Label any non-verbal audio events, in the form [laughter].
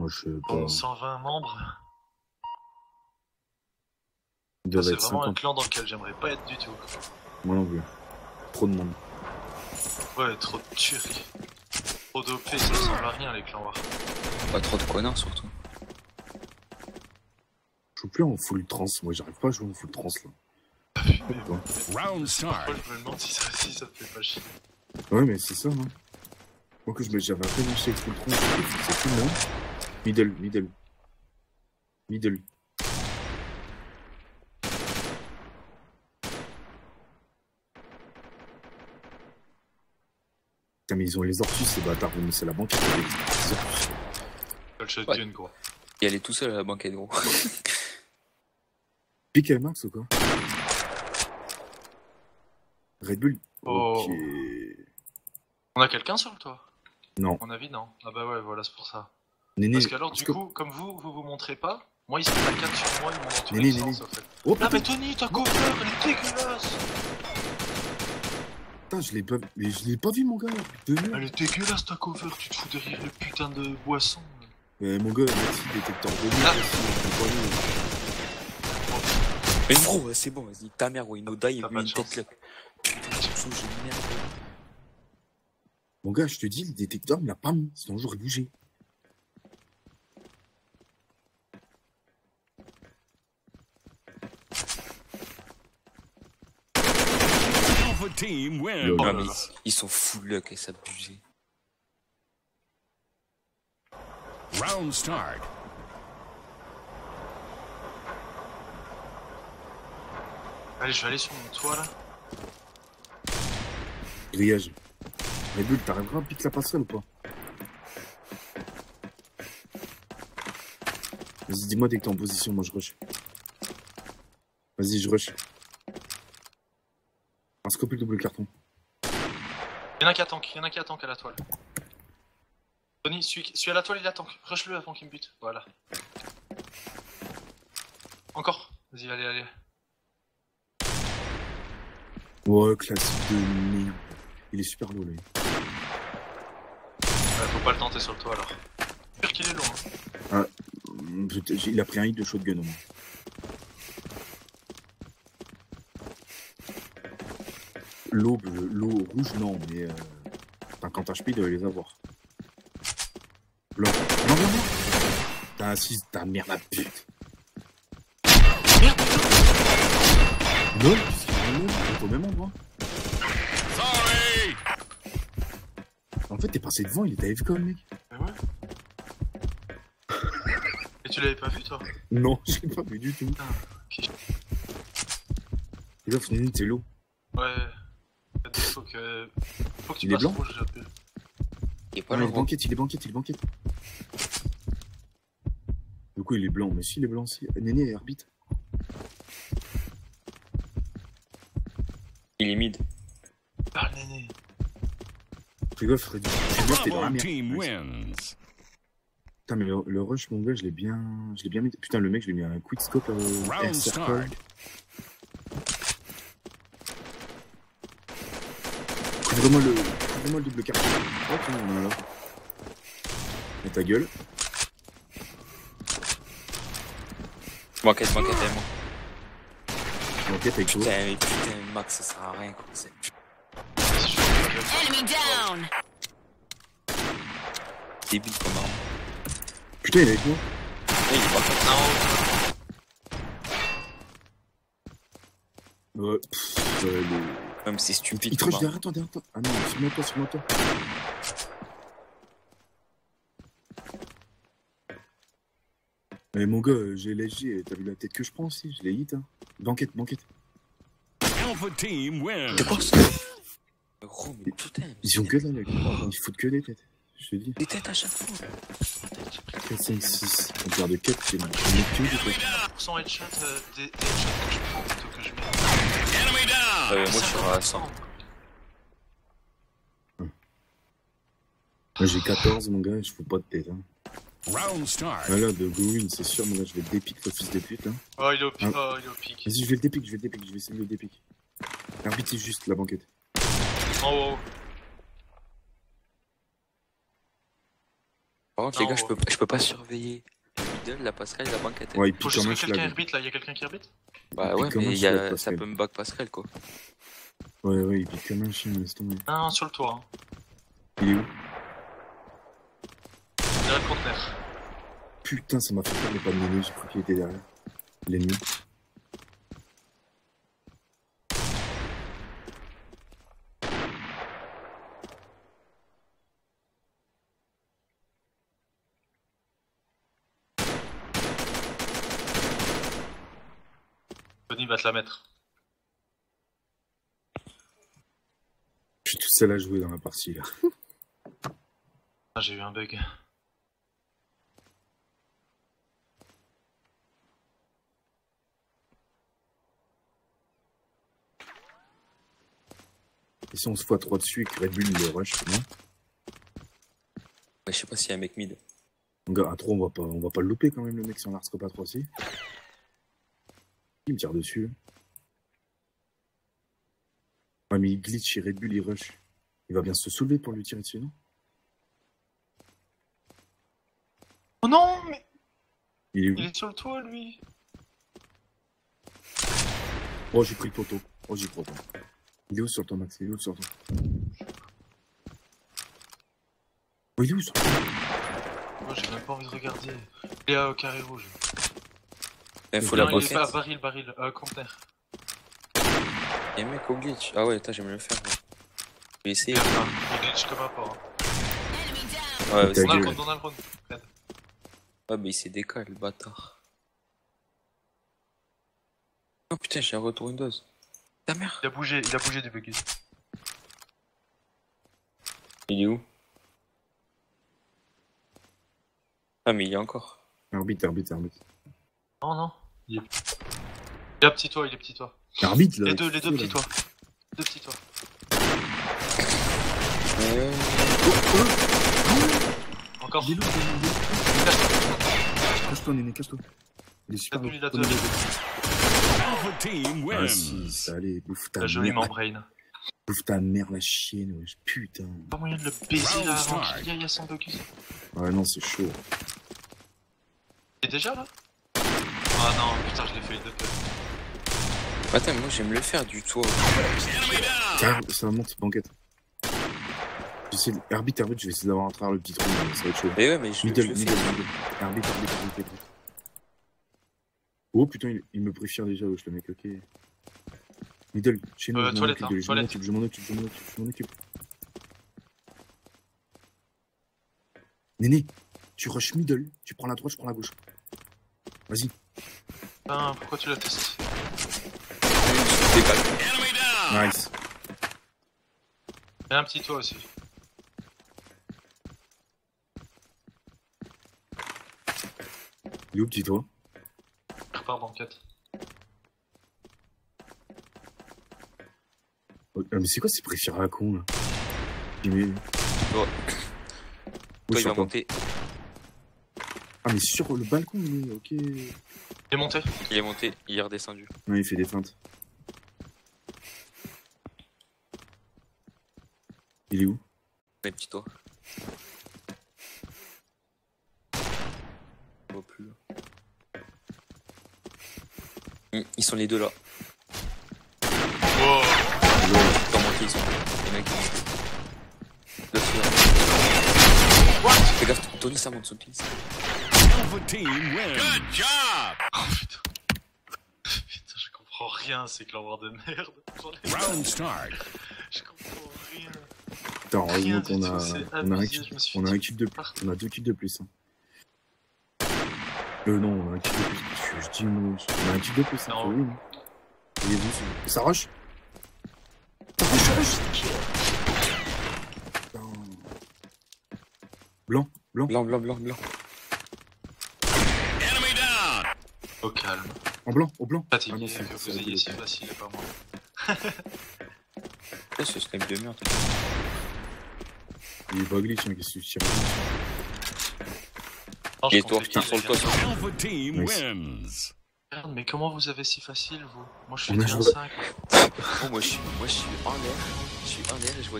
Moi, je Bon, pas. 120 membres. Doit C'est vraiment un 50. clan dans lequel j'aimerais pas être du tout. Moi non plus. Trop de monde. Ouais, trop de turcs. Trop d'OP, ça ressemble à rien les clans war. Pas trop de connards surtout. Je joue plus en full trans. Moi, j'arrive pas à jouer en full trans là. Quoi Round start. Je me demande si ça aussi ça te fait pas chier. Ouais, mais c'est ça, hein. Moi, que je me- j'avais à peine acheté avec full trans. C'est tout le monde. Middle, middle. Middle. Putain, mais ils ont les Ortus, ces bâtards. Mais c'est la banque qui a les Ortus. Le shotgun, quoi. Il allait tout seul à la banquette gros. [laughs] Pique Max ou quoi? Red Bull Oh. Ok. On a quelqu'un sur le toit? Non. À mon avis, non. Ah bah ouais, voilà, c'est pour ça. Néné. Parce qu'alors, du que- coup, comme vous, vous vous montrez pas, moi, ils se mettent la carte sur moi, ils m'ont tous Néné, néné. sens, en fait. Oh Ah, putain, mais Tony, ta cover, elle est dégueulasse putain, je l'ai pas, mais je l'ai pas vu mon gars. Putain, Elle est dégueulasse, ta cover, tu te fous derrière le putain de boisson. Mais mon gars, merci détecteur de merci, aller. Mais gros, c'est bon, vas-y, ta mère, ouais, die, il a une tête là. Putain, j'ai merde. Mon gars, je te dis, le détecteur me l'a pas mis. Sinon, j'aurais bougé. Alpha team win. Lol. Oh Non, là mais ils, ils sont fous luck et s'abuser. Round start. Allez, je vais aller sur mon toit, là. Grillage. Red Bull, t'arriveras à piquer la passerelle ou pas Vas-y, dis-moi dès que t'es en position, moi je rush. Vas-y, je rush. Un scope double carton. Il y en a qui attendent, il y en a qui attendent à la toile. Tony, celui, celui à la toile, il attend. Rush-le avant qu'il me bute. Voilà. Encore. Vas-y, allez, allez. Ouais, classique de Néo. Il est super là. Ouais, faut pas le tenter sur le toit, alors. Sûr qu'il est loin. hein. Hum, peut-être- Il a pris un hit de shotgun au moins. L'aube, l'eau rouge, non, mais euh, t'as quand HP, il doit les avoir. Blanc. Non, non, non T'as assise, ta mère la pute Merde, Non, puisqu'il est au même endroit. Sorry. En fait, t'es passé devant, il était AFK, le mec. Mais ouais. Et tu l'avais pas vu, toi? Non, [laughs] j'ai pas vu du tout. ok. Et là, finalement, c'est l'eau. Ouais. Il faut que. Faut que tu Il est blanc rouge, j'appelle. Il est pas Ouais, là, il est gros. banquette, il est banquette, il est banquette. Du coup, il est blanc, mais si, il est blanc aussi. Néné, arbitre. Il est mid. Ah, néné. Fais gaffe, Freddy. Fais gaffe, t'es dans la merde. team Ouais. wins. Putain, mais le, le rush, mon gars, je l'ai bien. Je l'ai bien mis. Putain, le mec, je lui ai mis un quick scope euh, Round air circle. Couvre-moi le. Couvre-moi le double carton. Ok, on est là. Et ta gueule. Banquette, banquette, elle, moi. Enquête avec toi. Putain, mais putain, Max, ça sert à rien, quoi. C'est- Enemy down! Débile comme arme. Putain, il est avec moi. Ouais, il est banquette. Non, Ouais, pff, euh, le- Même c'est stupide Il te derrière toi, derrière toi. Ah non, sur moi toi, sur moi toi. Mais mon gars, j'ai léger, t'as vu la tête que je prends aussi Je l'ai hit, hein. Banquette, banquette. Alpha team wins. De quoi Gros, mais putain. Ils ont que dalle, ils foutent que des têtes. Je te dis. Des têtes à chaque fois. 4, 5, 6. On perd de 4, c'est bon. On est que des têtes. 100 headshot, euh, des headshots que je prends plutôt que je mets. Enemy down. Euh, moi, je suis à 100. Moi j'ai 14, mon gars, et je fous pas de tête. Hein. Round start. Voilà, de go win, c'est sûr, mon gars, je vais le dépique, le fils de pute. Hein. Oh, il est au pic. Ah. Oh, il est au pic. Vas-y, je vais le dépique, je vais le dépique, je vais essayer de le dépique. Arbitre, c'est juste la banquette. En haut. Par contre, les gars, je peux, je peux pas surveiller le middle, la passerelle et la banquette. Ouais, il Faut pique juste quand que quelqu'un herbite là, y'a quelqu'un qui herbite Bah ouais, mais y a, ça peut me back passerelle quoi. Ouais, ouais, il pique comme un chien, laisse tomber. Non, sur le toit. Hein. Il est où? Derrière le conteneur. Putain, ça m'a fait peur, mais pas de mener, j'ai cru qu'il était derrière. L'ennemi. Tony va te la mettre. Je suis tout seul à jouer dans la partie là. Ah, j'ai eu un bug. Et si on se fout à 3 dessus et que Red Bull il le rush, non Bah, je sais pas s'il y a un mec mid. Mon gars, à 3, on va pas, on va pas le louper quand même, le mec, si on la à 3 aussi. Il me tire dessus. Ouais, mais il glitch et Red Bull il rush. Il va bien se soulever pour lui tirer dessus, non? Oh non, mais Il est où? il est sur le toit lui. Oh, j'ai pris le poteau. Oh, j'y crois pas. Il est où sur ton max Il est où sur ton Oh, il est où sur Moi j'ai même pas envie de regarder. Il est au carré rouge. Il faut la banquette. baril, baril, euh, conteneur. Il y a un mec au glitch. Ah ouais, attends, j'aime le faire. ouais. Je vais essayer. Il glitch comme un porc. Hein. Ouais, c'est- On a le on a le ouais, mais il s'est décalé, le bâtard. Oh putain, j'ai un retour Windows. Ta mère. Il a bougé, il a bougé du buggy. Il est où? Ah, mais il y a encore. Arbitre, arbitre, arbitre. Non, non. Il est... Il petit toit, il est petit toit. Arbitre, là. Les deux, les deux petits toits. Deux petits toits. Euh, Encore. Il est il Cache-toi, Néné, cache-toi. Il est super il a deux. Ah si, wins. ça allait, bouffe ta La jolie mère. membrane. Bouffe ta mère, la chienne, wesh. Putain. Pas moyen de le baiser là avant qu'il y aille à son buggy. Ouais, non, c'est chaud. Il est déjà là? Ah non, putain, je l'ai fait deux. Attends, moi j'aime le faire du toit. Ah, ça monte, banquette. J'essaie de... Arbitre, arbitre, je vais essayer d'avoir un travers le petit trou, mais ça va être chaud. Mais ouais, mais je, je Middle, le middle, middle. Arbitre, arbitre. Oh putain, il, il me préfère déjà, wesh, le mec, ok. Middle, chez nous, Euh, je m'en occupe, hein, je m'en toilette. occupe, je m'en occupe, je m'en occupe, je m'en occupe. Néné, tu rush middle, tu prends la droite, je prends la gauche. Vas-y. Pourquoi tu. Enemy down. Nice. Il y a un petit toit aussi. Il est où, petit toi Repars banquette. Oh, ah, mais c'est quoi ces préférés à con, là Il Toi, il sur va monter. Ah, mais sur le balcon, il est, ok. Il est monté. Il est monté, il est redescendu. Ouais, il fait des feintes. Il est où? Les petits toits. On voit plus là. Ils sont les deux là. Wow. Ont monté, ils sont les mecs. L'autre là. Fais gaffe, Tony ça monte, Tony. ça- Alpha team wins. Good job. Oh putain. Putain, je comprends rien, c'est que l'envoi de merde. Round start. Je comprends rien. Putain, heureusement qu'on a, on a, un, suis on a un kit de plus. On a deux kits de plus. hein. Euh, non, on a un kit de plus. Je, je dis non. On a un kit de plus. Hein, Non. faut oui. Il est où, ce- Ça rush Ça rush, ça rush Putain. Blanc, blanc. Blanc, blanc, blanc, blanc. Enemy down. Au calme. En blanc, au blanc. Fatigué, Ah non, c'est- que c'est vous ayez rigolo. si facile et pas moi. [laughs] Ce snipe de merde. Il est pas glitch, hein, qu'est-ce que tu tires Il je est sur le toit. Alpha team wins. Merde, mais comment vous avez si facile, vous? Moi, je suis On a bien joué- 5. Oh, moi je suis, moi je suis en l'air. Je suis en l'air et je vois